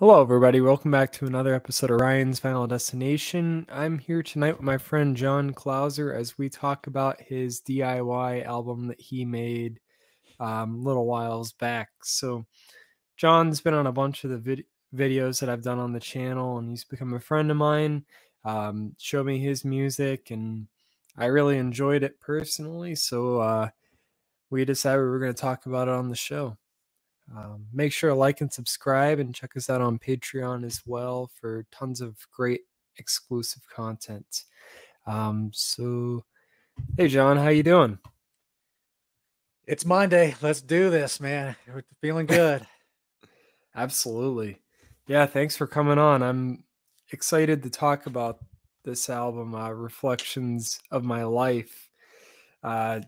Hello, everybody. Welcome back to another episode of Ryan's Vinyl Destination. I'm here tonight with my friend John Clauser as we talk about his DIY album that he made um, little whiles back. So, John's been on a bunch of the vid- videos that I've done on the channel, and he's become a friend of mine. Um, showed me his music, and I really enjoyed it personally. So, uh, we decided we were going to talk about it on the show. Um, make sure to like and subscribe and check us out on Patreon as well for tons of great exclusive content. Um, so, hey John, how you doing? It's Monday. Let's do this, man. We're feeling good. Absolutely. Yeah, thanks for coming on. I'm excited to talk about this album, uh, Reflections of My Life. Uh,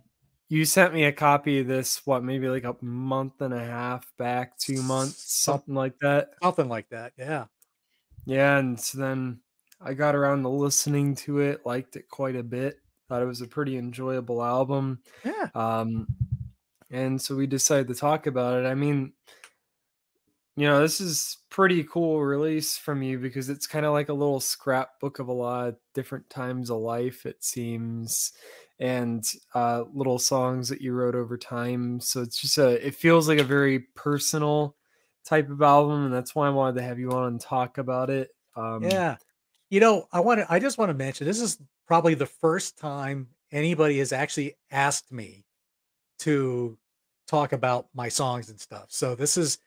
you sent me a copy of this, what, maybe like a month and a half back, two months, something like that. Something like that. Yeah. Yeah. And so then I got around to listening to it, liked it quite a bit, thought it was a pretty enjoyable album. Yeah. Um, and so we decided to talk about it. I mean, you know, this is pretty cool release from you because it's kind of like a little scrapbook of a lot of different times of life, it seems and uh, little songs that you wrote over time. So it's just a, it feels like a very personal type of album, and that's why I wanted to have you on and talk about it. Um, yeah, you know, I want to, I just want to mention this is probably the first time anybody has actually asked me to talk about my songs and stuff. So this is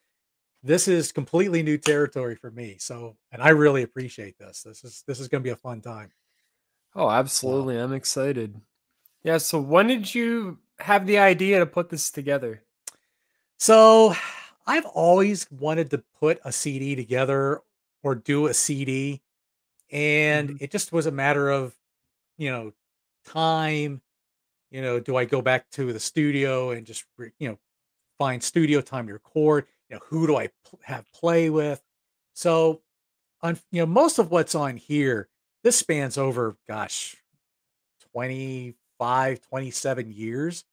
this is completely new territory for me. So, and I really appreciate this. This is this is going to be a fun time. Oh, absolutely. Wow. I'm excited. Yeah. So when did you have the idea to put this together? So I've always wanted to put a CD together or do a CD. And mm-hmm. it just was a matter of, you know, time. You know, do I go back to the studio and just, you know, find studio time to record? You know, who do I have play with? So, on, you know, most of what's on here, this spans over, gosh, 20, 25, 27 years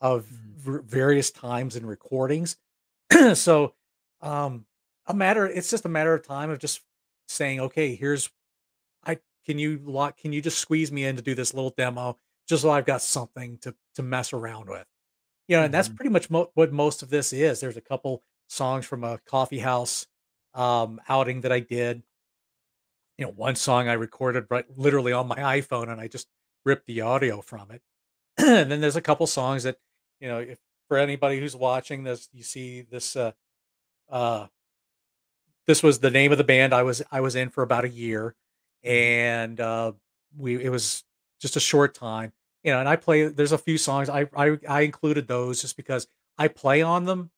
of mm-hmm. various times and recordings. so, um, a matter, it's just a matter of time of just saying, okay, here's, I can you lock, can you just squeeze me in to do this little demo just so I've got something to to mess around with, you know, mm-hmm. and that's mm-hmm. pretty much mo- what most of this is. There's a couple songs from a coffee house um, outing that I did. You know, one song I recorded right literally on my iPhone, and I just rip the audio from it. and then there's a couple songs that, you know, if for anybody who's watching this, you see this uh uh this was the name of the band I was I was in for about a year and uh we it was just a short time. You know, and I play there's a few songs I I I included those just because I play on them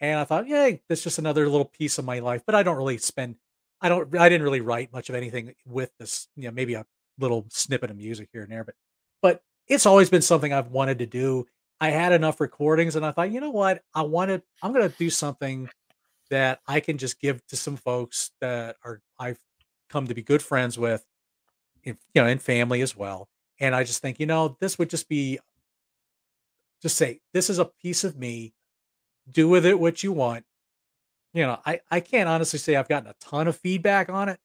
and I thought, yeah, that's just another little piece of my life, but I don't really spend I don't I didn't really write much of anything with this, you know, maybe a little snippet of music here and there, but but it's always been something I've wanted to do. I had enough recordings and I thought, you know what? I wanted I'm going to do something that I can just give to some folks that are I've come to be good friends with, you know, and family as well. And I just think, you know, this would just be just say, this is a piece of me. Do with it what you want. You know, I I can't honestly say I've gotten a ton of feedback on it,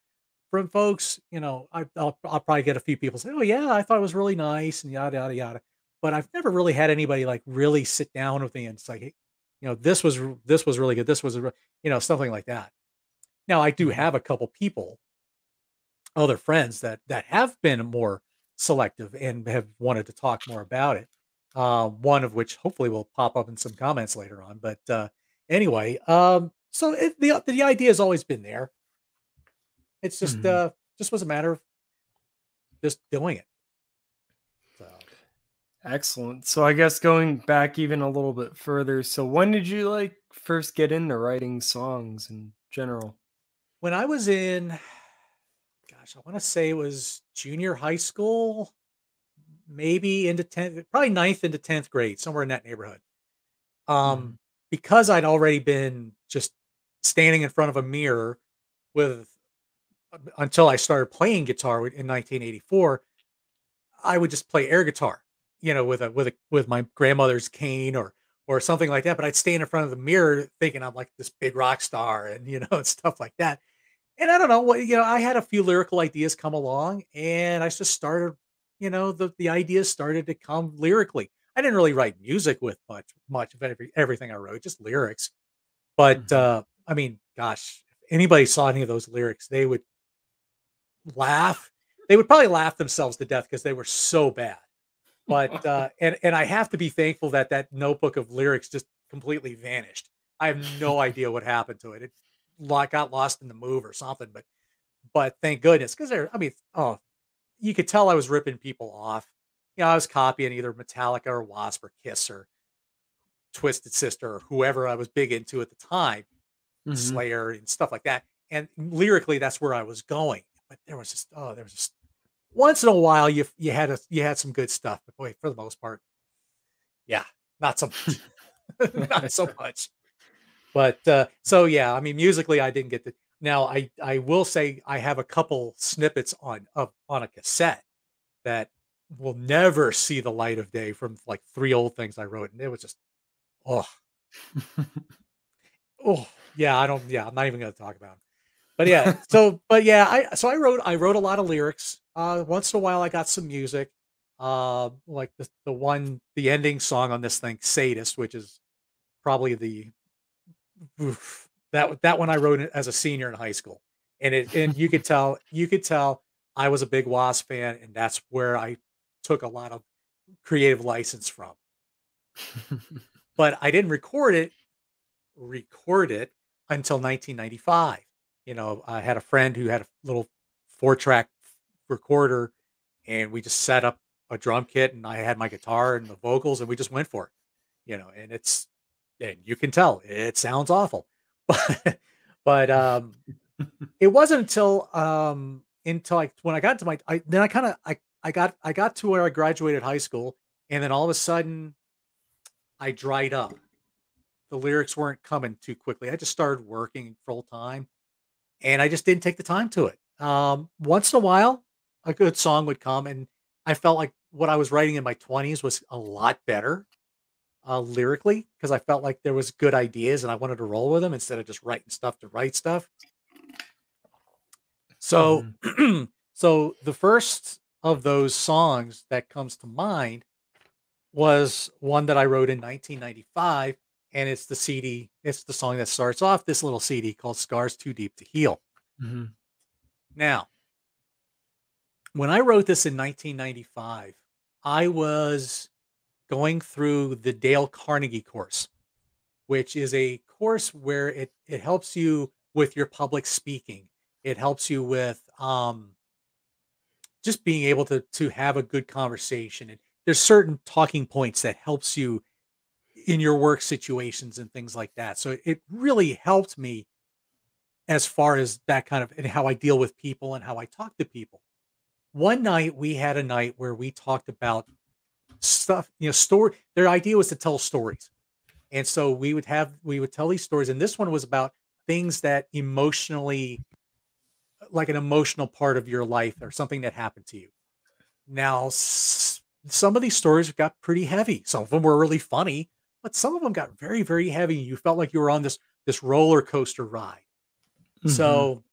from folks, you know, I, will I'll probably get a few people say, "Oh yeah, I thought it was really nice," and yada yada yada. But I've never really had anybody like really sit down with me and say, hey, you know, this was this was really good. This was, a, you know, something like that. Now I do mm-hmm. have a couple people, other friends that that have been more selective and have wanted to talk more about it. Uh, one of which hopefully will pop up in some comments later on. But uh, anyway, um, so it, the the idea has always been there. It's just mm-hmm. uh just was a matter of just doing it. So excellent. So I guess going back even a little bit further. So when did you like first get into writing songs in general? When I was in gosh, I want to say it was junior high school, maybe into 10th, probably ninth into 10th grade, somewhere in that neighborhood. Um, mm. because I'd already been just standing in front of a mirror with until I started playing guitar in 1984, I would just play air guitar, you know, with a with a with my grandmother's cane or or something like that. But I'd stand in front of the mirror thinking I'm like this big rock star and you know and stuff like that. And I don't know what you know. I had a few lyrical ideas come along, and I just started. You know, the the ideas started to come lyrically. I didn't really write music with much much of every, everything I wrote, just lyrics. But mm-hmm. uh, I mean, gosh, if anybody saw any of those lyrics, they would laugh. They would probably laugh themselves to death because they were so bad. But uh, and and I have to be thankful that that notebook of lyrics just completely vanished. I have no idea what happened to it. It got lost in the move or something. But but thank goodness because there. I mean, oh, you could tell I was ripping people off. You know, I was copying either Metallica or Wasp or Kiss or Twisted Sister or whoever I was big into at the time, mm-hmm. Slayer and stuff like that. And lyrically, that's where I was going. But there was just oh, there was just once in a while you you had a you had some good stuff, but boy, for the most part, yeah, not so much, not so much. But uh, so yeah, I mean, musically, I didn't get the. Now, I I will say I have a couple snippets on of on a cassette that will never see the light of day from like three old things I wrote, and it was just oh oh yeah, I don't yeah, I'm not even going to talk about. Them. But yeah, so but yeah, I so I wrote I wrote a lot of lyrics uh, once in a while, I got some music, uh, like the the one the ending song on this thing, "Sadist," which is probably the oof, that that one I wrote as a senior in high school, and it and you could tell you could tell I was a big Wasp fan, and that's where I took a lot of creative license from. but I didn't record it record it until 1995. You know, I had a friend who had a little four track recorder and we just set up a drum kit and I had my guitar and the vocals and we just went for it. You know, and it's and you can tell it sounds awful. But but um it wasn't until um until like when I got to my I then I kind of I I got I got to where I graduated high school and then all of a sudden I dried up. The lyrics weren't coming too quickly. I just started working full time and I just didn't take the time to it. Um, once in a while, a good song would come, and I felt like what I was writing in my 20s was a lot better uh, lyrically because I felt like there was good ideas and I wanted to roll with them instead of just writing stuff to write stuff. So, mm-hmm. so the first of those songs that comes to mind was one that I wrote in 1995, and it's the CD. It's the song that starts off this little CD called "Scars Too Deep to Heal." Mm-hmm. Now, when I wrote this in 1995, I was going through the Dale Carnegie course, which is a course where it it helps you with your public speaking. It helps you with um, just being able to to have a good conversation. And there's certain talking points that helps you in your work situations and things like that. So it really helped me as far as that kind of and how I deal with people and how I talk to people one night we had a night where we talked about stuff, you know, story. Their idea was to tell stories. And so we would have, we would tell these stories. And this one was about things that emotionally, like an emotional part of your life or something that happened to you. Now, some of these stories got pretty heavy. Some of them were really funny, but some of them got very, very heavy. You felt like you were on this, this roller coaster ride. Mm-hmm. So,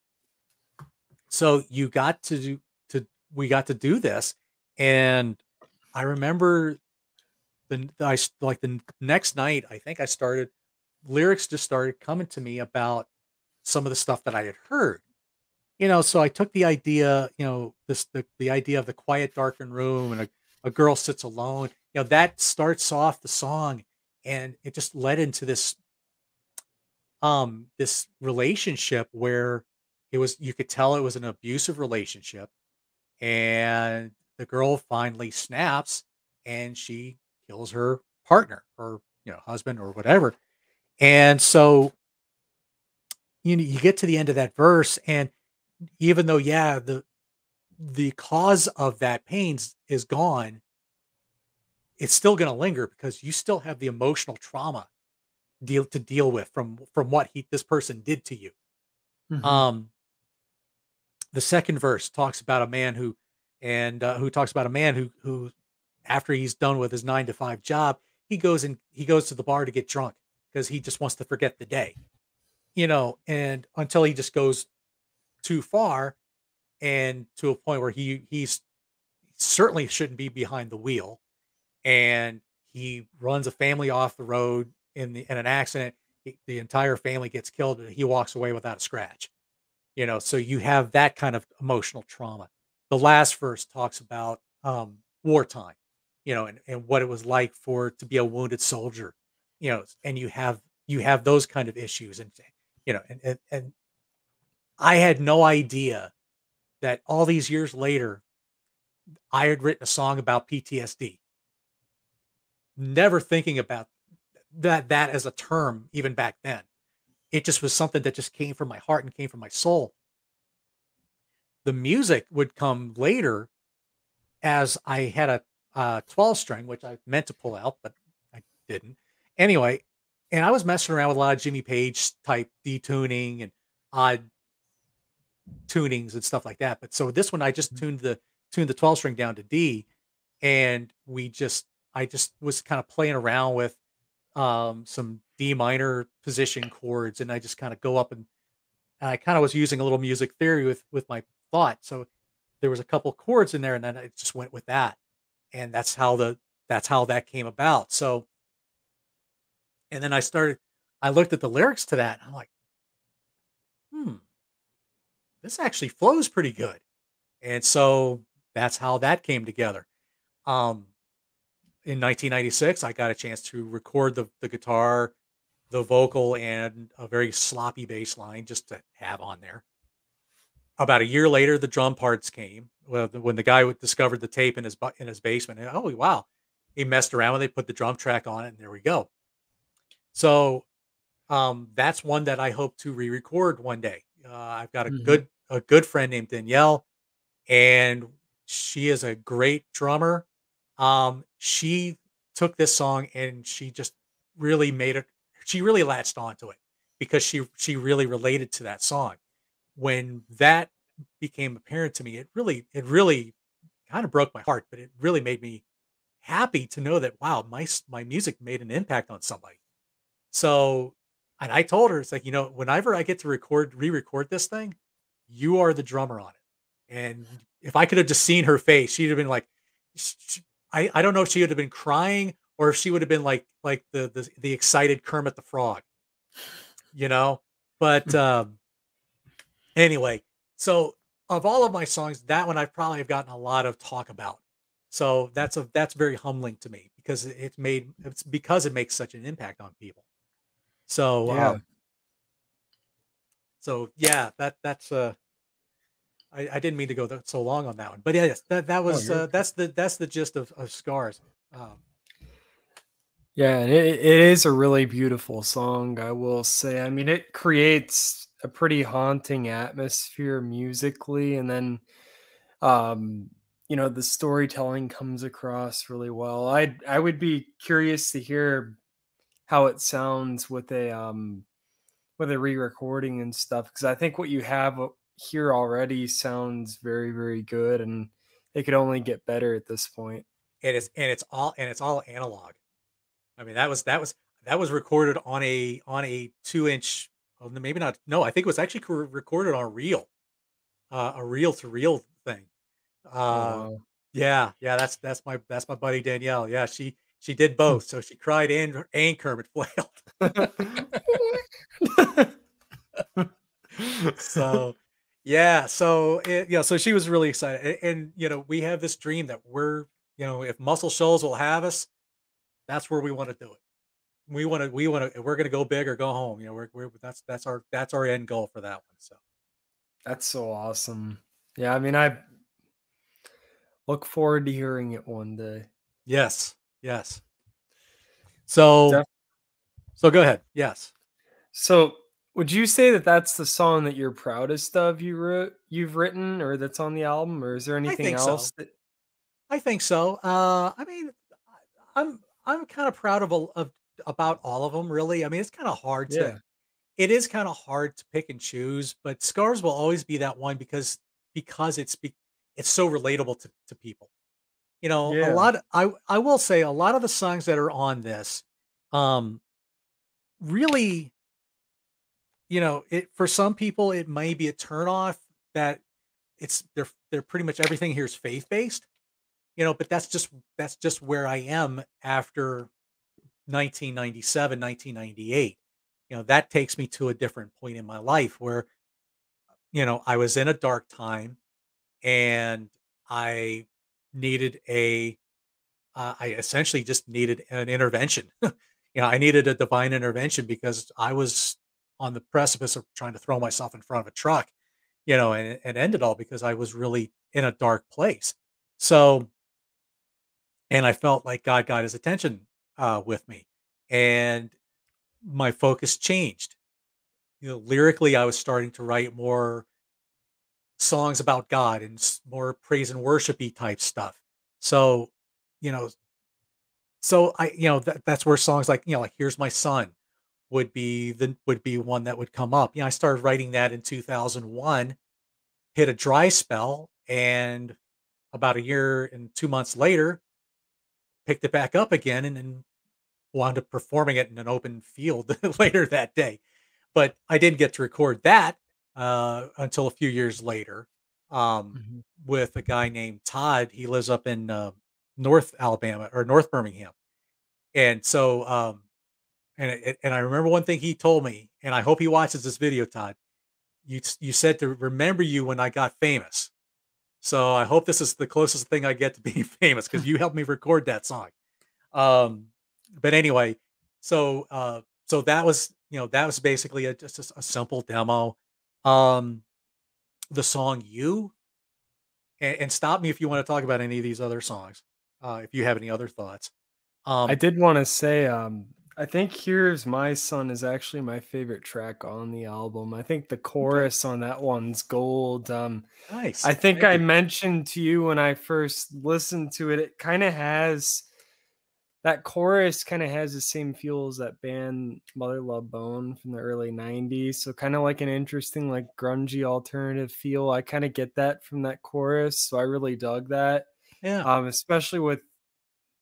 so you got to do, to we got to do this and i remember the i like the next night i think i started lyrics just started coming to me about some of the stuff that i had heard you know so i took the idea you know this the, the idea of the quiet darkened room and a, a girl sits alone you know that starts off the song and it just led into this um this relationship where it was you could tell it was an abusive relationship and the girl finally snaps and she kills her partner or you know husband or whatever. And so you know you get to the end of that verse and even though yeah the the cause of that pain is gone it's still going to linger because you still have the emotional trauma deal to deal with from from what he this person did to you mm-hmm. um the second verse talks about a man who and uh, who talks about a man who who after he's done with his nine to five job he goes and he goes to the bar to get drunk because he just wants to forget the day, you know, and until he just goes too far and to a point where he he's certainly shouldn't be behind the wheel and he runs a family off the road in the in an accident he, the entire family gets killed he walks away without a scratch. You know so you have that kind of emotional trauma. The last verse talks about um, wartime you know and, and what it was like for to be a wounded soldier you know and you have you have those kind of issues and you know and and, and i had no idea that all these years later i had written a song about ptsd never thinking about that that as a term even back then. It just was something that just came from my heart and came from my soul. The music would come later as i had a, a 12 string which i meant to pull out but i didn't. Anyway and i was messing around with a lot of jimmy page type detuning and odd tunings and stuff like that. But so this one i just mm-hmm. tuned the tuned the 12 string down to d and we just I just was kind of playing around with um, some D minor position chords, and I just kind of go up and, and I kind of was using a little music theory with with my thought. So there was a couple chords in there, and then I just went with that, and that's how the that's how that came about. So, and then I started. I looked at the lyrics to that, and I'm like, hmm, this actually flows pretty good, and so that's how that came together. Um, in 1996, I got a chance to record the, the guitar, the vocal, and a very sloppy bass line just to have on there. About a year later, the drum parts came. Well, when the guy discovered the tape in his in his basement, and, oh wow, he messed around with it, put the drum track on it, and there we go. So um, that's one that I hope to re-record one day. Uh, I've got a mm-hmm. good a good friend named Danielle, and she is a great drummer um, she took this song and she just really made it. She really latched onto it because she she really related to that song. When that became apparent to me, it really it really kind of broke my heart, but it really made me happy to know that wow, my my music made an impact on somebody. So, and I told her it's like you know, whenever I get to record re-record this thing, you are the drummer on it. And if I could have just seen her face, she'd have been like, I, I don't know if she would have been crying or if she would have been like like the the, the excited Kermit the Frog, you know. But hmm. um, anyway, so of all of my songs, that one I've probably have gotten a lot of talk about. So that's a that's very humbling to me because it's made it's because it makes such an impact on people. So yeah. Um, so yeah, that that's uh I, I didn't mean to go so long on that one, but yeah, yes, that that was uh, that's the that's the gist of, of scars. Um, yeah, and it, it is a really beautiful song. I will say. I mean, it creates a pretty haunting atmosphere musically, and then, um, you know, the storytelling comes across really well. I I would be curious to hear how it sounds with a um with a re-recording and stuff because I think what you have here already sounds very very good and it could only get better at this point. And it's and it's all and it's all analog. I mean that was that was that was recorded on a on a two inch well, maybe not no i think it was actually recorded on a reel uh, a reel to reel thing uh, yeah yeah that's that's my that's my buddy danielle yeah she she did both so she cried and and kermit flailed. So yeah. So, it, eh, yeah. So she was really excited. And, and, you know, we have this dream that we're, you know, if Muscle Shoals will have us, that's where we want to do it. We want to, we want to, we're going to go big or go home. You know, we're, we're, that's, that's our, that's our end goal for that one. So that's so awesome. Yeah. I mean, I look forward to hearing it one day. Yes. Yes. So, Def- so go ahead. Yes. So would you say that that's the song that you're proudest of you wrote you've written or that's on the album or is there anything else so. that I think so. Uh I mean I'm I'm kind of proud of, of about all of them really. I mean it's kind of hard to yeah. it is kind of hard to pick and choose, but Scars will always be that one because because it's be, it's so relatable to, to people. You know, Yeah. a lot I I will say a lot of the songs that are on this, um, really, you know, it for some people it may be a turnoff that it's they're they're pretty much everything here is faith based, you know, but that's just that's just where I am after 1997, 1998. You know, that takes me to a different point in my life where, you know, I was in a dark time and I needed a uh, I essentially just needed an intervention. you know, I needed a divine intervention because I was on the precipice of trying to throw myself in front of a truck, you know, and and end it all because I was really in a dark place. So, and I felt like God got his attention uh, with me, and my focus changed. You know, lyrically, I was starting to write more songs about God and more praise and worshipy type stuff. So, you know, so I, you know, that, that's where songs like, you know, like "Here's My Son" would be the would be one that would come up. You know, I started writing that in 2001, hit a dry spell, and about a year and two months later, picked it back up again, and then wound up performing it in an open field later that day. But I didn't get to record that uh, until a few years later um, Mhm. with a guy named Todd. He lives up in uh, North Alabama or North Birmingham, and so um, and it, and I remember one thing he told me, and I hope he watches this video, Todd. You you said to remember you when I got famous. So I hope this is the closest thing I get to being famous because you helped me record that song. Um, but anyway, so uh, so that was you know that was basically a, just a, a simple demo. Um, the song "You," and, and stop me if you want to talk about any of these other songs. Uh, if you have any other thoughts. Um, I did want to say, um, I think "Here's My Son" is actually my favorite track on the album. I think the chorus on that one's gold. Um, nice. I think Thank I you. mentioned to you when I first listened to it, it kind of has that chorus kind of has the same feel as that band Mother Love Bone from the early 90s. So kind of like an interesting, like grungy alternative feel. I kind of get that from that chorus. So I really dug that. yeah. Um, especially with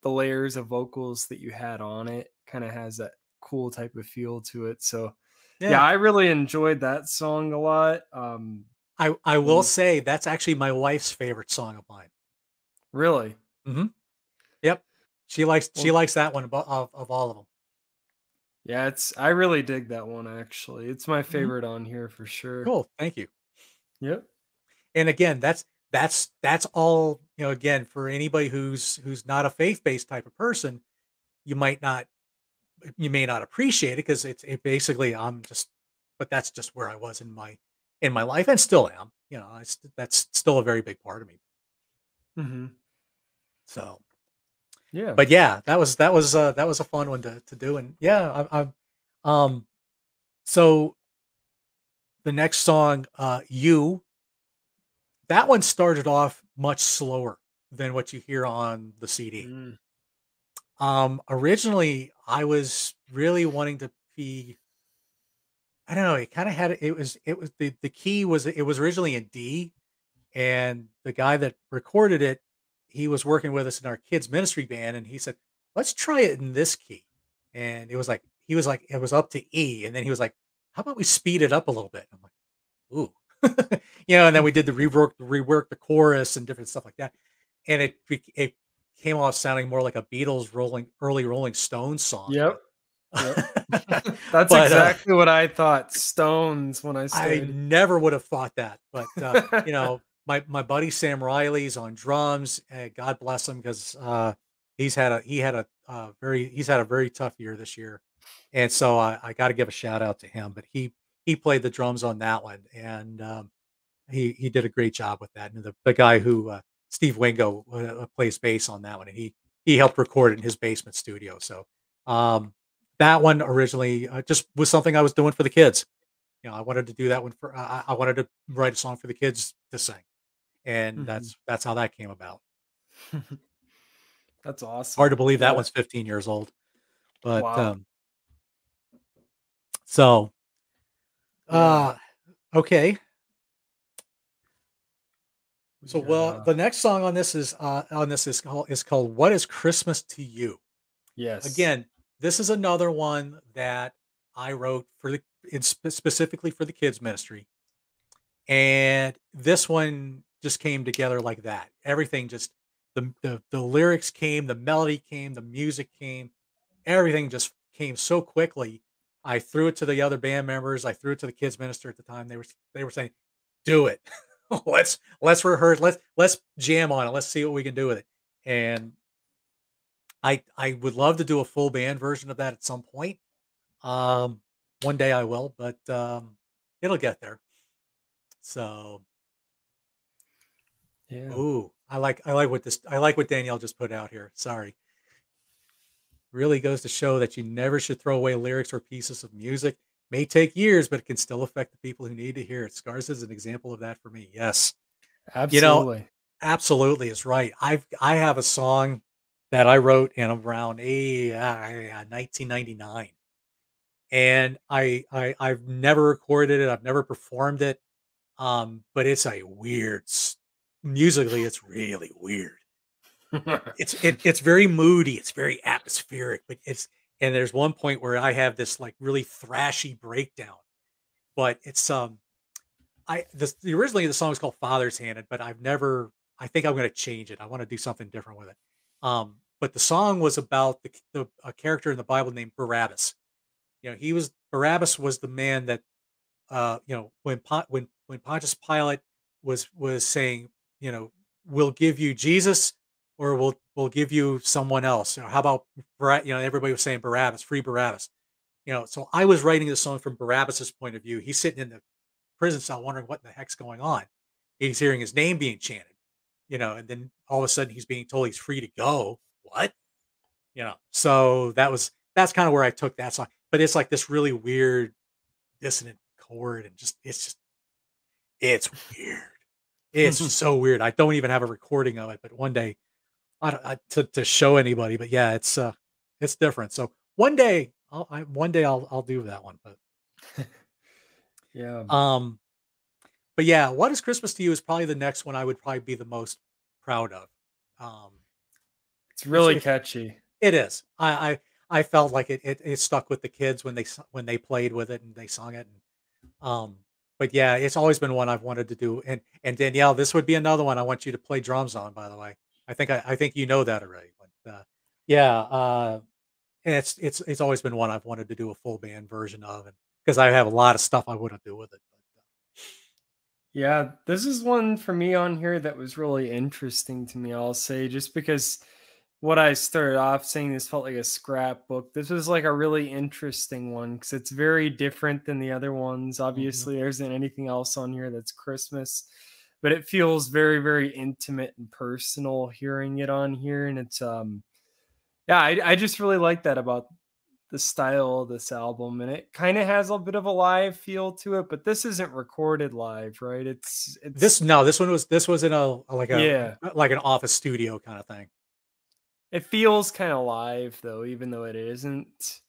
the layers of vocals that you had on it, kind of has that cool type of feel to it. So yeah. I really enjoyed that song a lot. Um, I, I will say that's actually my wife's favorite song of mine. really. Hmm. Yep. She likes she likes that one abo- of, of all of them. Yeah, it's I really dig that one actually. It's my favorite on here for sure. Cool. Thank you. Yep. And again, that's that's that's all, you know, again, for anybody who's who's not a faith-based type of person, you might not you may not appreciate it because it's it basically I'm just but that's just where I was in my in my life and still am. You know, I, that's still a very big part of me. hmm So Yeah. but yeah, that was that was uh, that was a fun one to to do, and yeah, I, I'm um, so the next song, uh, you, that one started off much slower than what you hear on the CD. Mm, Um, originally, I was really wanting to be. I don't know. It kind of had it was it was the the key was it was originally in D, and the guy that recorded it, he was working with us in our kids ministry band, and he said, "Let's try it in this key," and it was like he was like it was up to E, and then he was like, "How about we speed it up a little bit?" I'm like, "Ooh," you know, and then we did the rework rework the chorus and different stuff like that, and it it came off sounding more like a Beatles rolling early Rolling Stones song. Yep. That's That's But, uh, exactly what I thought. Stones when I I started. never would have thought that, but uh, you know, my my buddy Sam Riley's on drums. Uh, God bless him because uh, he's had a he had a uh, very he's had a very tough year this year, and so I, I got to give a shout out to him. But he he played the drums on that one, and um, he he did a great job with that. And the, the guy who uh, Steve Wingo uh, plays bass on that one, and he he helped record it in his basement studio. So um, that one originally uh, just was something I was doing for the kids you know, I wanted to do that one for. I, I wanted to write a song for the kids to sing, and Mhm. that's that's how that came about. That's awesome. Hard to believe that Yeah. one's 15 years old, but Wow. um, so, uh, okay, So well, the next song on this is uh, on this is called is called "What Is Christmas to You." Yes. Again, this is another one that I wrote for the it's specifically for the kids ministry, and this one just came together like that. Everything just the the, the lyrics came, the melody came, the music came, everything just came so quickly. I threw it to the other band members. I threw it to the kids minister at the time. They were they were saying, "Do it." let's let's rehearse. Let's let's jam on it. Let's see what we can do with it. And I I would love to do a full band version of that at some point. Um, one day I will, but um, it'll get there. So, yeah. Ooh, I like I like what this I like what Danielle just put out here. Sorry. Really goes to show that you never should throw away lyrics or pieces of music may take years, but it can still affect the people who need to hear it. Scars is an example of that for me. Yes. Absolutely. You know, absolutely is right. I've I have a song that I wrote in around a uh, 1999. And I I I've never recorded it. I've never performed it. Um, but it's a weird musically it's really weird. it's it, it's very moody, it's very atmospheric, but it's and there's one point where I have this like really thrashy breakdown, but it's um, I this the originally the song is called Father's Handed, but I've never. I think I'm going to change it. I want to do something different with it. Um, but the song was about the, the a character in the Bible named Barabbas. You know, he was Barabbas was the man that, uh, you know, when when when Pontius Pilate was was saying, you know, we'll give you Jesus or we'll we'll give you someone else. You know, how about you know everybody was saying Barabbas, free Barabbas. You know, so I was writing the song from Barabbas's point of view. He's sitting in the prison cell wondering what the heck's going on. He's hearing his name being chanted, you know, and then all of a sudden he's being told he's free to go. What? You know, so that was that's kind of where I took that song. But it's like this really weird dissonant chord and just it's just it's weird. It's so weird. I don't even have a recording of it, but one day I don't I, to to show anybody, but yeah, it's uh it's different. So one day I'll I, one day I'll I'll do that one, but yeah. Um but yeah, what is Christmas to you is probably the next one I would probably be the most proud of. Um it's really catchy. It is. I I I felt like it, it it stuck with the kids when they when they played with it and they sung it and um but yeah, it's always been one I've wanted to do. And and Danielle, this would be another one I want you to play drums on, by the way. I think I, I think you know that already. But uh, yeah, uh, it's it's it's always been one I've wanted to do a full band version of, and because I have a lot of stuff I to do with it. But, uh, yeah, this is one for me on here that was really interesting to me. I'll say just because what I started off saying this felt like a scrapbook. This was like a really interesting one because it's very different than the other ones. Mm-hmm. Obviously, mm-hmm. there isn't anything else on here that's Christmas but it feels very very intimate and personal hearing it on here and it's um yeah i, I just really like that about the style of this album and it kind of has a bit of a live feel to it but this isn't recorded live right? It's, it's this no this one was this was in a like a yeah. like an office studio kind of thing. It feels kind of live though even though it isn't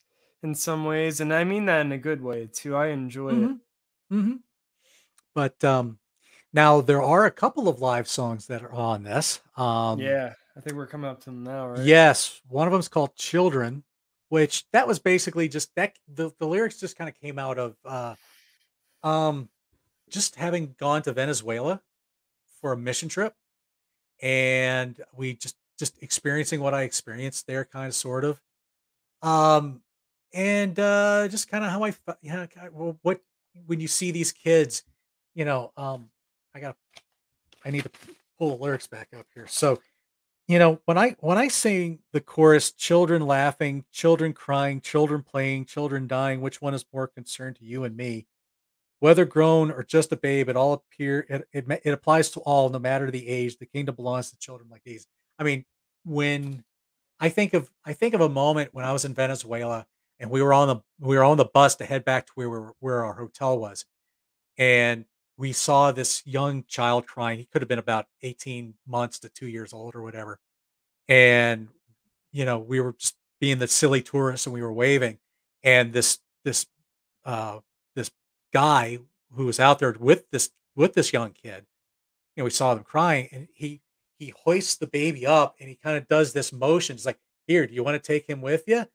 in some ways and i mean that in a good way too. I enjoy mm-hmm. it mm-hmm. but um now there are a couple of live songs that are on this. Um, yeah, I think we're coming up to them now, right? Yes, one of them is called "Children," which that was basically just that the, the lyrics just kind of came out of uh, um, just having gone to Venezuela for a mission trip, and we just just experiencing what I experienced there, kind of sort of, um, and uh, just kind of how I, yeah, well, what when you see these kids, you know, um, I got I need to pull the lyrics back up here. So, you know, when I when I sing the chorus, children laughing, children crying, children playing, children dying, which one is more concerned to you and me? Whether grown or just a babe, it all appear it, it, it applies to all, no matter the age. The kingdom belongs to children like these. I mean, when I think of I think of a moment when I was in Venezuela and we were on the we were on the bus to head back to where we were, where our hotel was, and we saw this young child crying. He could have been about 18 months to two years old or whatever. And, you know, we were just being the silly tourists and we were waving. And this, this, uh, this guy who was out there with this, with this young kid you know, we saw them crying and he he hoists the baby up and he kind of does this motion. It's like, here, do you want to take him with you?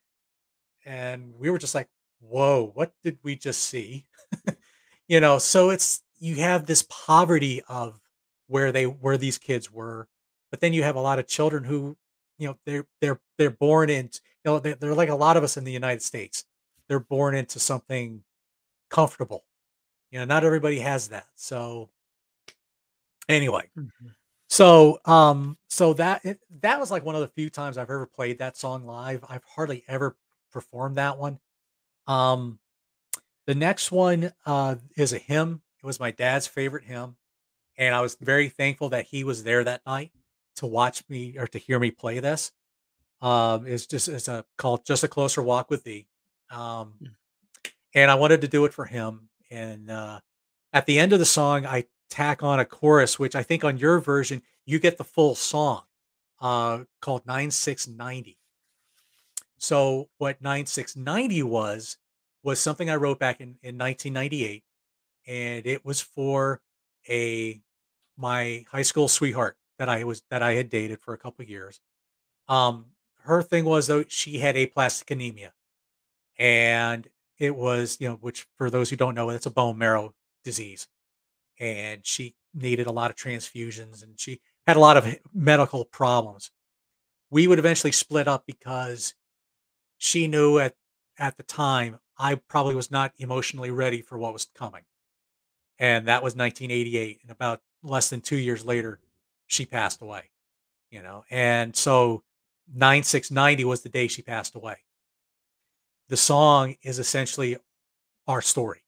And we were just like, whoa, what did we just see? you know, so it's you have this poverty of where they where these kids were, but then you have a lot of children who, you know, they're they're they're born into you know, they're, they're like a lot of us in the United States. They're born into something comfortable. You know, not everybody has that. So anyway, mm-hmm. so um, so that that was like one of the few times I've ever played that song live. I've hardly ever performed that one. Um, the next one uh, is a hymn. It was my dad's favorite hymn, and I was very thankful that he was there that night to watch me or to hear me play this. Um, it's just it's a called "Just a Closer Walk with Thee," um, hmm. and I wanted to do it for him. And uh, at the end of the song, I tack on a chorus, which I think on your version you get the full song uh, called 9690. So what 9690 was was something I wrote back in, in 1998 and it was for a my high school sweetheart that I was that I had dated for a couple years. Um her thing was though she had aplastic anemia. And it was, you know, which for those who don't know, it's a bone marrow disease. And she needed a lot of transfusions and she had a lot of medical problems. We would eventually split up because she knew at at the time I probably was not emotionally ready for what was coming. And that was 1988 and about less than 2 years later she passed away. You know. And so 9690 was the day she passed away. The song is essentially our story.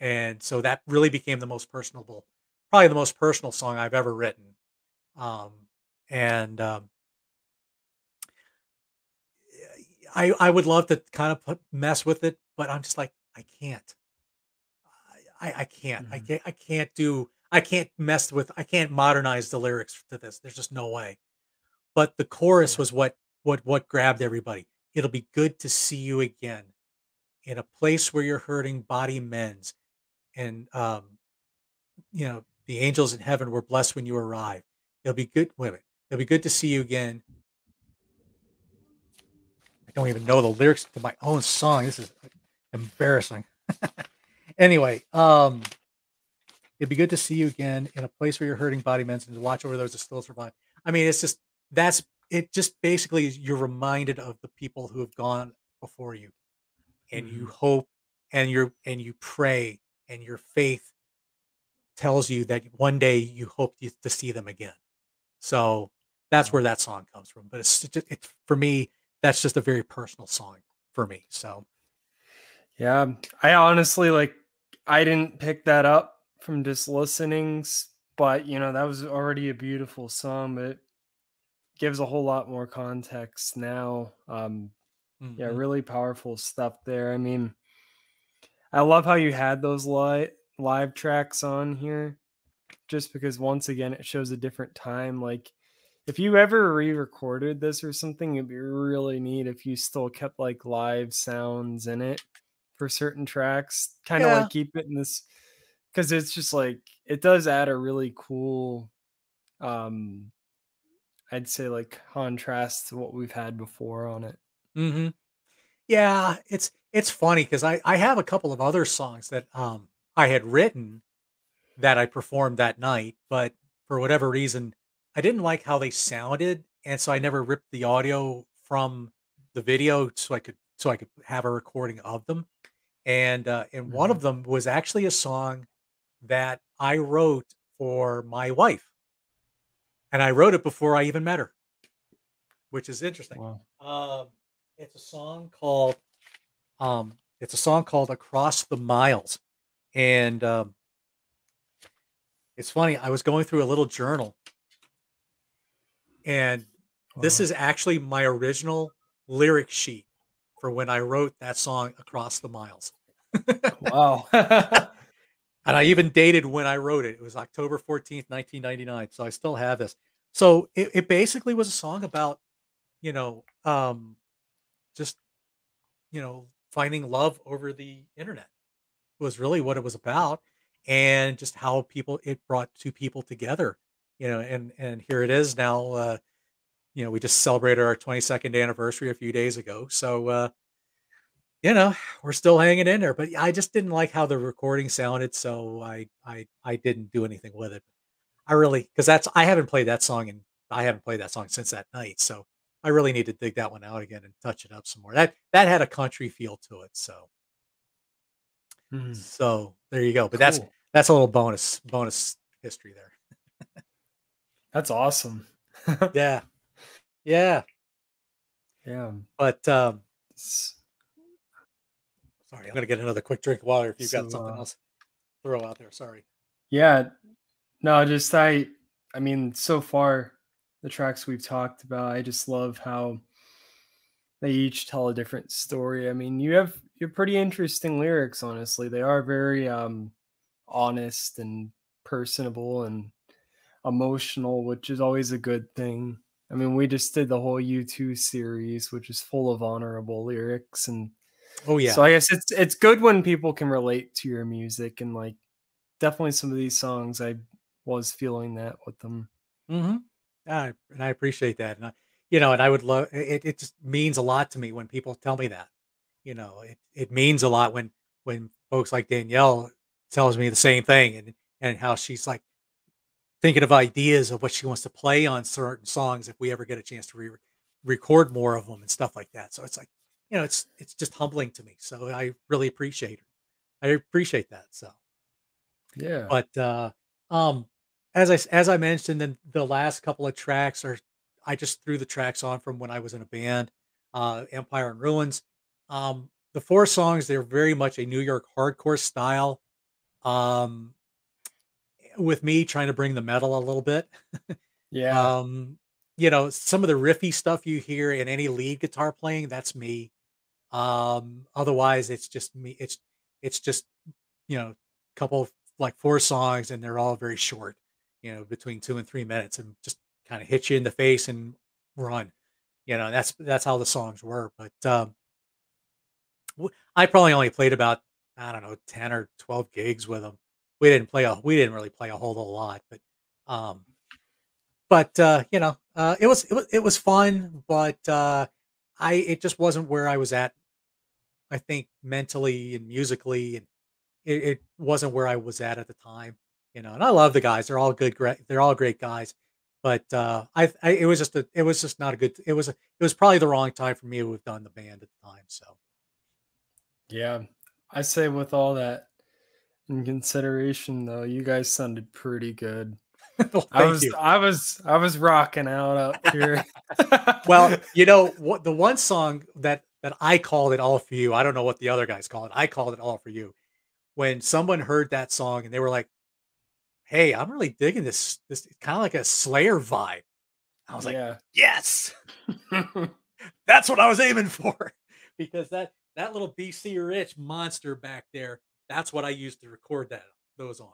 And so that really became the most personable, probably the most personal song I've ever written. Um, and um, I I would love to kind of put, mess with it, but I'm just like I can't. I I can't. Mm-hmm. I can't. I can't do. I can't mess with. I can't modernize the lyrics to this. There's just no way. But the chorus was what what what grabbed everybody. It'll be good to see you again in a place where you're hurting body mends, and um, you know the angels in heaven were blessed when you arrive. It'll be good. Wait. It'll be good to see you again I don't even know the lyrics to my own song. This is embarrassing. anyway, um, it'd be good to see you again in a place where you're hurting body mends and to watch over those that still survive. I mean, it's just that's it. Just basically, you're reminded of the people who have gone before you, and mm-hmm. you hope, and you're and you pray, and your faith tells you that one day you hope to see them again. So that's where that song comes from. But it's, just, it's for me that's just a very personal song for me. So, yeah, I honestly like I didn't pick that up from just listenings, but you know that was already a beautiful song. But it gives a whole lot more context now. Um, mm-hmm. Yeah, really powerful stuff there. I mean, I love how you had those live live tracks on here, just because once again it shows a different time. Like if you ever re-recorded this or something, it'd be really neat if you still kept like live sounds in it for certain tracks. Kind of yeah. like keep it in this because it's just like it does add a really cool um I'd say like contrast to what we've had before on it. Mm-hmm. Yeah, it's it's funny because I I have a couple of other songs that um I had written that I performed that night, but for whatever reason I didn't like how they sounded, and so I never ripped the audio from the video so I could so I could have a recording of them. And uh, and mm-hmm. one of them was actually a song that I wrote for my wife, and I wrote it before I even met her, which is interesting. Wow. Um, it's a song called um, it's a song called "Across the Miles," and um, it's funny. I was going through a little journal and this is actually my original lyric sheet for when I wrote that song Across the Miles. wow. and I even dated when I wrote it. It was October 14th, 1999. So I still have this. So it, it basically was a song about, you know, um, just, you know, finding love over the internet was really what it was about. and just how people it brought two people together. You know, and and here it is now. Uh, you know, we just celebrated our 22nd anniversary a few days ago. So, uh, you know, we're still hanging in there. But I just didn't like how the recording sounded, so I I I didn't do anything with it. I really because that's I haven't played that song and I haven't played that song since that night. So I really need to dig that one out again and touch it up some more. That that had a country feel to it. So Mhm. so there you go. But that's that's a little bonus bonus history there. That's awesome. Yeah. Yeah. yeah. But um sorry, I'm gonna get another quick drink of water if you've got something uh, else to throw out there. Sorry. Yeah. No, just I I mean, so far the tracks we've talked about, I just love how they each tell a different story. I mean, you have you're pretty interesting lyrics, honestly. They are very um honest and personable and emotional, which is always a good thing. I mean, we just did the whole U2 series, which is full of honorable lyrics and Oh yeah. so I guess it's it's good when people can relate to your music and like definitely some of these songs I was feeling that with them. Mm-hmm. I, and I appreciate that. And I, you know, and I would love it. It just means a lot to me when people tell me that. You know, it it means a lot when when folks like Danielle tells me the same thing, and and how she's like thinking of ideas of what she wants to play on certain songs if we ever get a chance to re- record more of them and stuff like that. So it's like, you know, it's it's just humbling to me. So I really appreciate her. I appreciate that. So. Yeah. But uh, um, as I as I mentioned, then the last couple of tracks are I just threw the tracks on from when I was in a band, uh, Empire and Ruins. Um, the four songs they're very much a New York hardcore style. Um, with me trying to bring the metal a little bit. yeah. Um, you know, some of the riffy stuff you hear in any lead guitar playing, that's me. Um, otherwise it's just me. It's it's just, you know, a couple like four songs and they're all very short, you know, between two and three minutes and just kind of hit you in the face and run. You know, that's that's how the songs were. But um I probably only played about, I don't know, 10 or 12 gigs with them. We didn't play a we didn't really play a whole, whole lot, but um but uh, you know, uh, it was it was it was fun, but uh, I it just wasn't where I was at. I think mentally and musically, and it, it wasn't where I was at at the time. You know, and I love the guys; they're all good, great. They're all great guys. But uh, I, I, it was just a, it was just not a good. It was, a, it was probably the wrong time for me to have done the band at the time. So Yeah. I say with all that in consideration though, you guys sounded pretty good. well, I was you. I was I was rocking out up here. Well, you know what? The one song that that I called it all for you. I don't know what the other guys call it. I called it all for you. When someone heard that song and they were like, "Hey, I'm really digging this. This kind of like a Slayer vibe." I was like, yeah. "Yes, that's what I was aiming for," because that that little BC Rich monster back there. That's what I used to record that those on.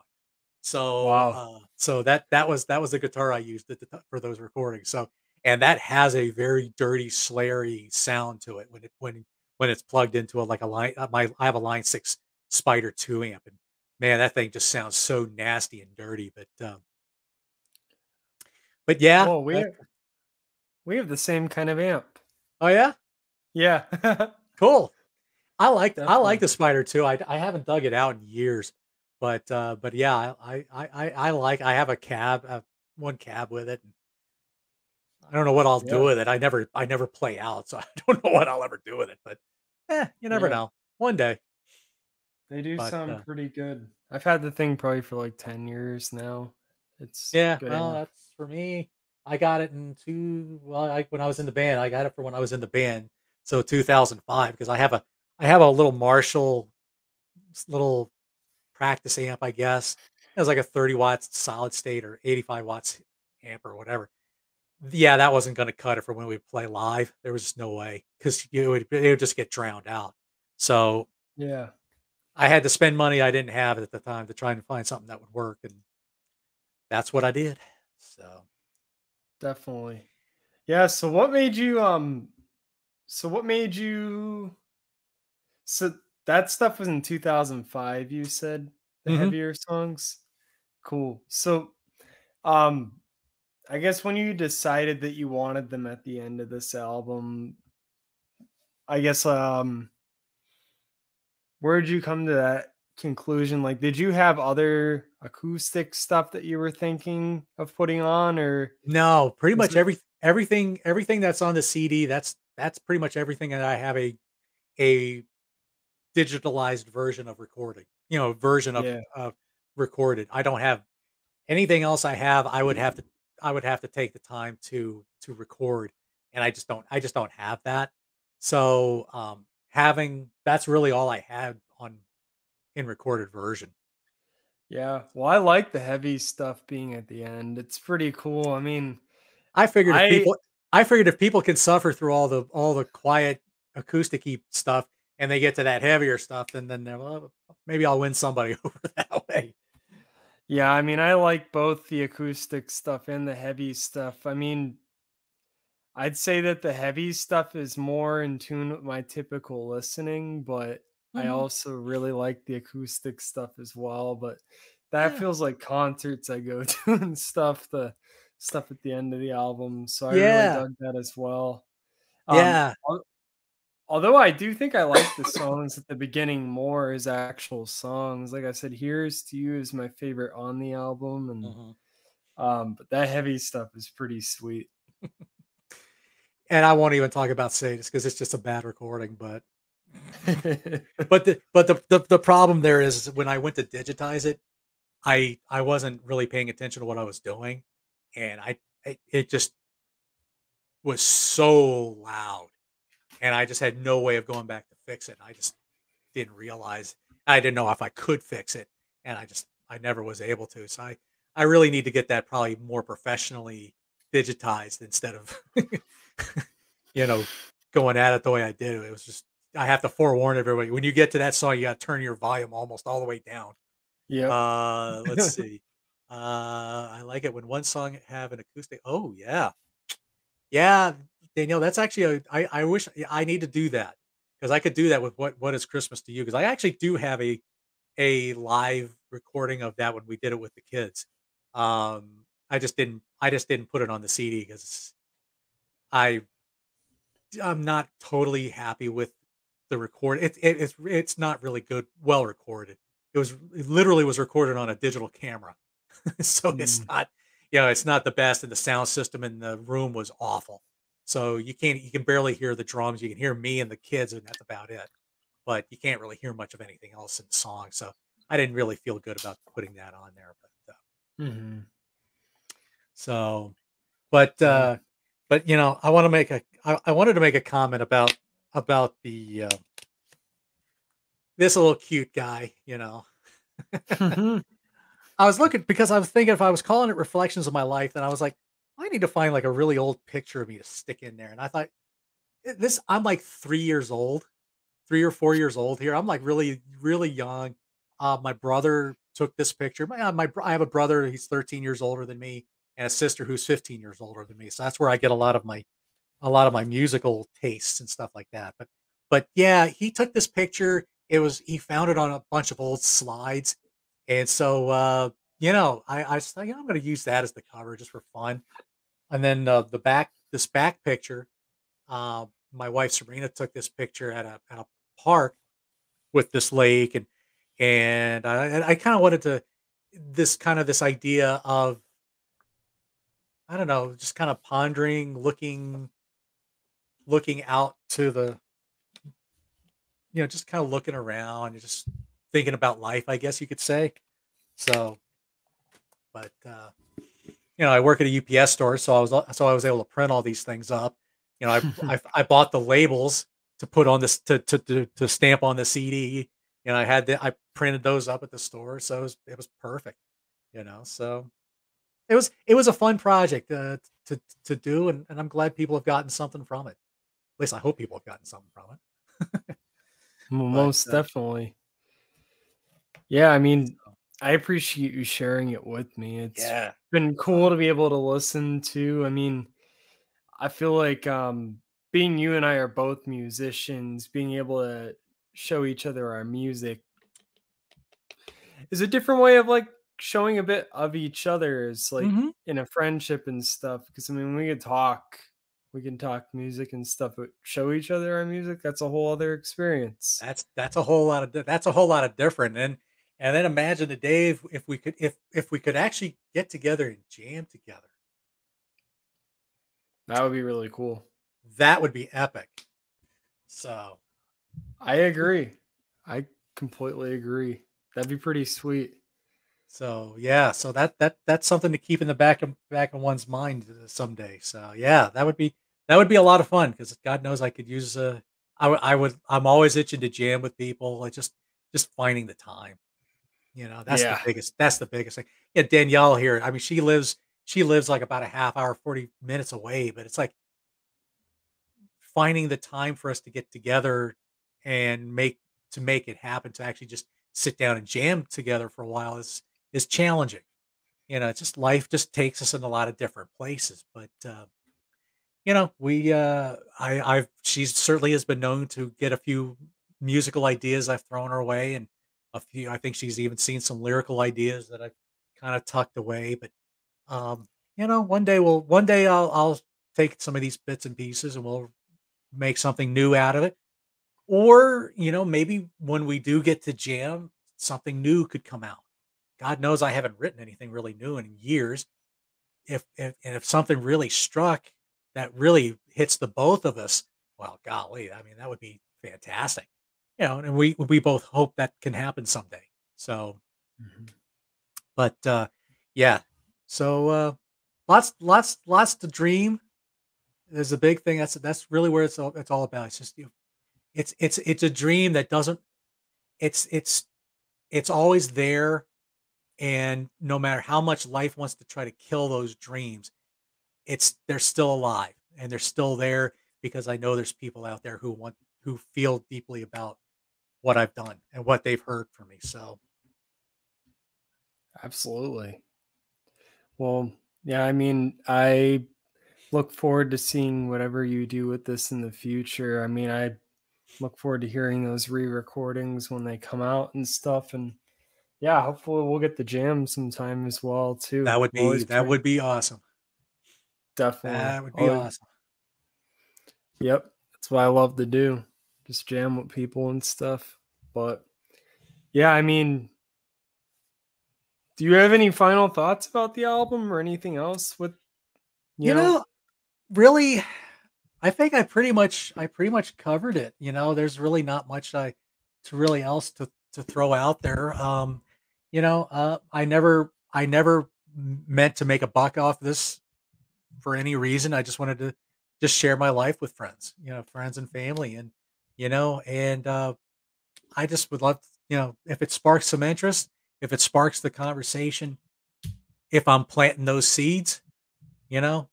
So, Wow. uh, so that that was that was the guitar I used at the t- for those recordings. So, and that has a very dirty, slayery sound to it when it when when it's plugged into a like a line. Uh, my I have a Line Six Spider two amp, and man, that thing just sounds so nasty and dirty. But um, but yeah, we have, we have the same kind of amp. oh yeah, Yeah. cool. I like the I like the Spider too. I I haven't dug it out in years, but uh, but yeah, I I I I like. I have a cab, uh, one cab with it. I don't know what I'll Yeah. do with it. I never I never play out, so I don't know what I'll ever do with it. But eh, you never Yeah. know. One day. They do But, sound uh, pretty good. I've had the thing probably for like 10 years now. It's Yeah. good Well, that's for me. I got it in two. Well, I, when I was in the band, I got it for when I was in the band. So 2005, because I have a I have a little Marshall little practice amp, I guess. It was like a 30 watts solid state or 85 watts amp or whatever. Yeah, that wasn't going to cut it for when we play live. There was just no way because it would it would just get drowned out. So yeah. I had to spend money I didn't have at the time to try and find something that would work, and that's what I did. So Definitely. Yeah, so what made you um so what made you so that stuff was in 2005 you said? the mm-hmm. heavier songs. Cool. So, um, I guess when you decided that you wanted them at the end of this album, I guess um, where did you come to that conclusion? Like, did you have other acoustic stuff that you were thinking of putting on, or no? Pretty much every everything everything that's on the CD. That's that's pretty much everything that I have a a digitalized version of recording. You know, version of, yeah. of recorded. I don't have anything else I have. I would have to I would have to take the time to to record, and I just don't I just don't have that. So um, having that's really all I had on in recorded version. Yeah, well, I like the heavy stuff being at the end. It's pretty cool. I mean, I figured if I, people I figured if people can suffer through all the all the quiet acousticy stuff and they get to that heavier stuff, then then well, maybe I'll win somebody over that way. Yeah, I mean, I like both the acoustic stuff and the heavy stuff. I mean, I'd say that the heavy stuff is more in tune with my typical listening, but mm-hmm. I also really like the acoustic stuff as well. But that yeah. feels like concerts I go to and stuff, the stuff at the end of the album. So I yeah. really dug that as well. Um, yeah although I do think I like the songs at the beginning more as actual songs. Like I said, "Here's to You" is my favorite on the album, and mm-hmm. um, but that heavy stuff is pretty sweet. and I won't even talk about Sadist because it's just a bad recording. But but the but the, the the problem there is when I went to digitize it, I I wasn't really paying attention to what I was doing, and I it just was so loud and I just had no way of going back to fix it. I just didn't realize I didn't know if I could fix it, and I just I never was able to. So I I really need to get that probably more professionally digitized instead of you know going at it the way I did. It was just I have to forewarn everybody when you get to that song, you got to turn your volume almost all the way down. Yeah. Uh, let's see. Uh, I like it when one song have an acoustic. Oh yeah, yeah. Danielle, that's actually a, I, I wish I need to do that because I could do that with what what is Christmas to you because I actually do have a a live recording of that when we did it with the kids. Um, I just didn't I just didn't put it on the CD because I I'm not totally happy with the record. It, it, it's it's not really good, well recorded. It was it literally was recorded on a digital camera, so mm. it's not you know it's not the best, and the sound system in the room was awful. So you can't you can barely hear the drums. You can hear me and the kids, and that's about it. But you can't really hear much of anything else in the song. So I didn't really feel good about putting that on there. But uh, mm-hmm. so, but uh, but you know, I want to make a I, I wanted to make a comment about about the uh, this little cute guy. You know. Mm-hmm. I was looking because I was thinking if I was calling it reflections of my life, then I was like, I need to find like a really old picture of me to stick in there. And I thought, this, I'm like three years old, three or four years old here. I'm like really, really young. Uh, my brother took this picture. My, uh, my, I have a brother, he's 13 years older than me, and a sister who's 15 years older than me. So that's where I get a lot of my, a lot of my musical tastes and stuff like that. But, but yeah, he took this picture. It was, he found it on a bunch of old slides. And so, uh, you know, I, I yeah, I'm going to use that as the cover just for fun. And then uh, the back, this back picture, uh, my wife Sabrina took this picture at a at a park with this lake, and and I, I kind of wanted to this kind of this idea of I don't know, just kind of pondering, looking, looking out to the, you know, just kind of looking around and just thinking about life, I guess you could say. So, but uh, you know, I work at a UPS store, so I was so I was able to print all these things up. You know, I I, I, bought the labels to put on this to, to to to stamp on the CD. and I had the I printed those up at the store, so it was it was perfect. You know, so it was it was a fun project uh, to to do, and, and I'm glad people have gotten something from it. At least I hope people have gotten something from it. Most but, uh, definitely. Yeah, I mean, I appreciate you sharing it with me. It's yeah. been cool to be able to listen to. I mean, I feel like um, being you and I are both musicians, being able to show each other our music. is a different way of like showing a bit of each other is like Mhm. in a friendship and stuff. Because I mean, we can talk, we can talk music and stuff, but show each other our music. That's a whole other experience. That's that's a whole lot of that's a whole lot of different. And and then imagine the day if, if we could if if we could actually get together and jam together. That would be really cool. That would be epic. So I agree. I completely agree. That'd be pretty sweet. so yeah, so that that that's something to keep in the back of back of one's mind uh, someday. So yeah, that would be that would be a lot of fun because God knows I could use a I would I would I'm always itching to jam with people. Like just just finding the time. You know, that's Yeah. the biggest that's the biggest thing. Yeah, Danielle here. I mean, she lives she lives like about a half hour, 40 minutes away, but it's like finding the time for us to get together and make to make it happen to actually just sit down and jam together for a while is is challenging. You know, it's just life just takes us in a lot of different places, but uh you know, we uh I I've she certainly has been known to get a few musical ideas I've thrown her way and a few I think she's even seen some lyrical ideas that I've kind of tucked away, but um you know, one day we'll one day I'll I'll take some of these bits and pieces and we'll make something new out of it. Or, you know, maybe when we do get to jam, something new could come out. God knows I haven't written anything really new in years. If, if and if something really struck that really hits the both of us, well, golly, I mean, that would be fantastic. You know, and we we both hope that can happen someday. So, but uh yeah. So uh lots lots lots to dream is a big thing. That's that's really where it's all it's all about. It's just you it's it's it's a dream that doesn't it's it's it's always there and no matter how much life wants to try to kill those dreams it's they're still alive and they're still there because i know there's people out there who want who feel deeply about what i've done and what they've heard from me so Absolutely. Well, yeah, I mean, I look forward to seeing whatever you do with this in the future. I mean, I look forward to hearing those re-recordings when they come out and stuff. And yeah, hopefully we'll get the jam sometime as well too. that would I'm always be that would be awesome definitely that would be Always- awesome Yep, that's what I love to do. Just jam with people and stuff. But yeah, I mean, do you have any final thoughts about the album or anything else with you, know, really i think i pretty much i pretty much covered it you know there's really not much i to really else to to throw out there um you know uh i never i never meant to make a buck off this for any reason i just wanted to just share my life with friends you know friends and family and you know and uh i just would love you know if it sparks some interest if it sparks the conversation if i'm planting those seeds you know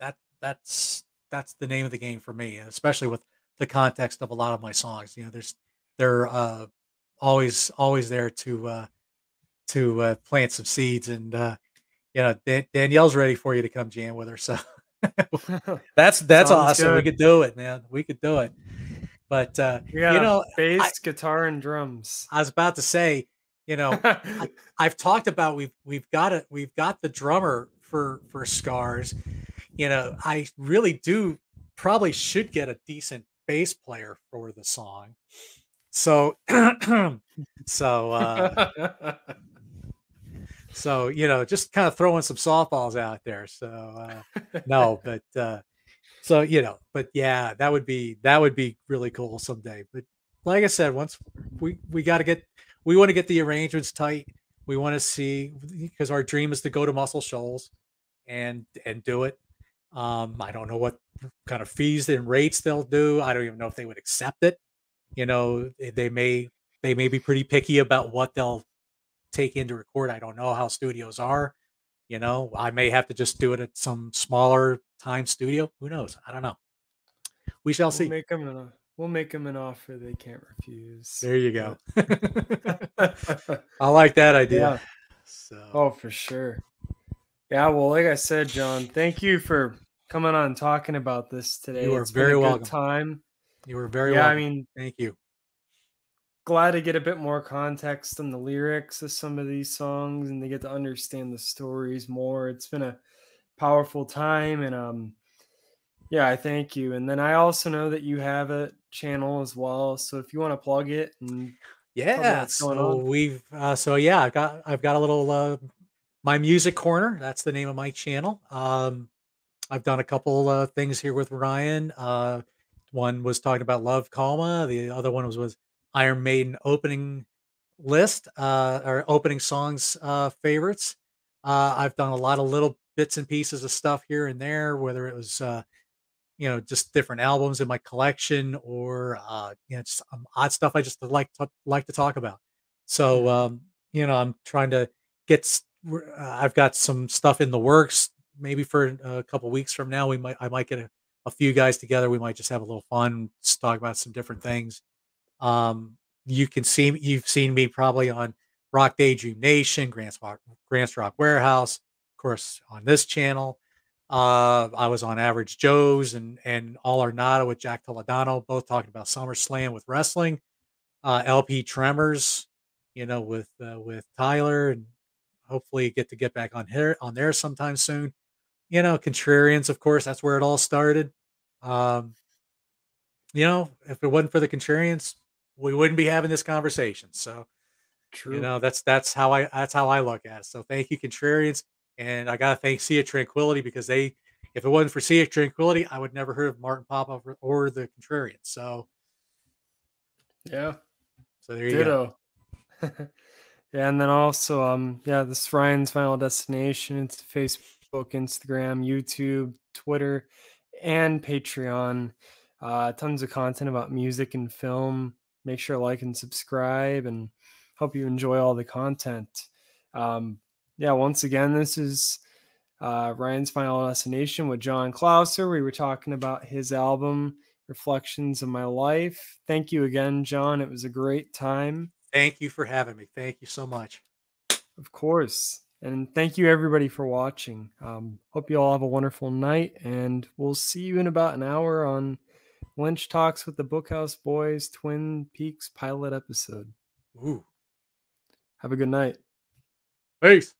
that that's that's the name of the game for me especially with the context of a lot of my songs you know there's they're uh always always there to uh to uh plant some seeds and uh you know Dan- danielle's ready for you to come jam with her so. That's that's Sounds awesome we could do it man we could do it but uh got you know bass, guitar, and drums. i was about to say you know I've talked about we've we've got it we've got the drummer for for scars. You know, I really do probably should get a decent bass player for the song. So so uh so you know, just kind of throwing some softballs out there. So uh no, but uh so you know, but yeah, that would be that would be really cool someday. But like I said, once we we got to get we want to get the arrangements tight. We want to see because our dream is to go to Muscle Shoals and and do it. Um, I don't know what kind of fees and rates they'll do. I don't even know if they would accept it. You know, they- may they may be pretty picky about what they'll take in to record. I don't know how studios are. You know, I may have to just do it at some smaller time studio. Who knows? I don't know. We shall we'll see. make them an we'll make them an offer they can't refuse. There you go. I like that idea. Yeah. So Oh, for sure. Yeah, well, like I said, John, thank you for coming on and talking about this today. You are It's been very welcome. Time. you were very yeah, welcome. I mean, Thank you. glad to get a bit more context on the lyrics of some of these songs and to get to understand the stories more. It's been a powerful time and um yeah, I thank you. And then I also know that you have a channel as well. So if you want to plug it and yeah, so we've uh, so yeah, I've got I've got a little uh, my music corner. That's the name of my channel. Um, I've done a couple uh, things here with Ryan. Uh, one was talking about Love Coma. The other one was was Iron Maiden opening list uh, or opening songs uh, favorites. Uh, I've done a lot of little bits and pieces of stuff here and there, whether it was uh, you know just different albums in my collection or uh, you know just um, odd stuff I just like to like to talk about. So um, you know I'm trying to get. Uh, I've got some stuff in the works. Maybe for a couple weeks from now, we might I might get a, a few guys together. We might just have a little fun, just talk about some different things. Um, you can see you've seen me probably on Rock Daydream Nation, Grants Rock, Grants Rock Warehaus, course on this channel. Uh, I was on Average Joe's and and All or Nada with Jack Toledano, both talking about SummerSlam with wrestling. Uh, LP Tremors, you know, with uh, with Tyler, and hopefully get to get back on here on there sometime soon. You know, Contrarians, of course, that's where it all started. Um, you know, if it wasn't for the Contrarians, we wouldn't be having this conversation. So, True. you know, that's that's how I that's how I look at it. So, thank you, Contrarians, and I gotta thank Sea of Tranquility because they, if it wasn't for Sea of Tranquility, I would never heard of Martin Popoff or, or the Contrarians. So, yeah. So there you Ditto. go. yeah, and then also, um, yeah, this is Ryan's Vinyl Destination. It's Facebook, Instagram, YouTube, Twitter, and Patreon. Uh, tons of content about music and film make sure to like and subscribe and hope you enjoy all the content. Um, yeah, once again, this is uh, Ryan's Vinyl Destination with John Clauser. We were talking about his album, Reflections of My Life. Thank you again, John. It was a great time. Thank you for having me. Thank you so much. Of course. And thank you, everybody, for watching. Um, hope you all have a wonderful night, and we'll see you in about an hour on Lynch talks with the Bookhouse Boys Twin Peaks pilot episode. Ooh. Have a good night. Peace.